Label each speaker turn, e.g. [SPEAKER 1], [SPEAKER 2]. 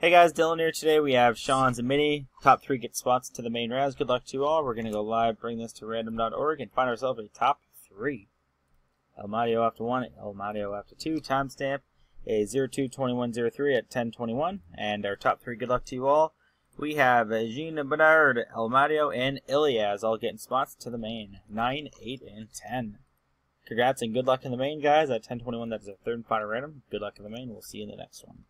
[SPEAKER 1] Hey guys, Dylan here. Today we have Sean's and Mini. Top three get spots to the main razz. Good luck to you all. We're going to go live, bring this to random.org, and find ourselves a top three. El Mario after one, El Mario after two. Timestamp a 022103 at 1021. And our top three, good luck to you all. We have Jean Bernard, El Mario, and Ilias all getting spots to the main. 9, 8, and 10. Congrats and good luck in the main, guys. At 1021, that is our third and final random. Good luck in the main. We'll see you in the next one.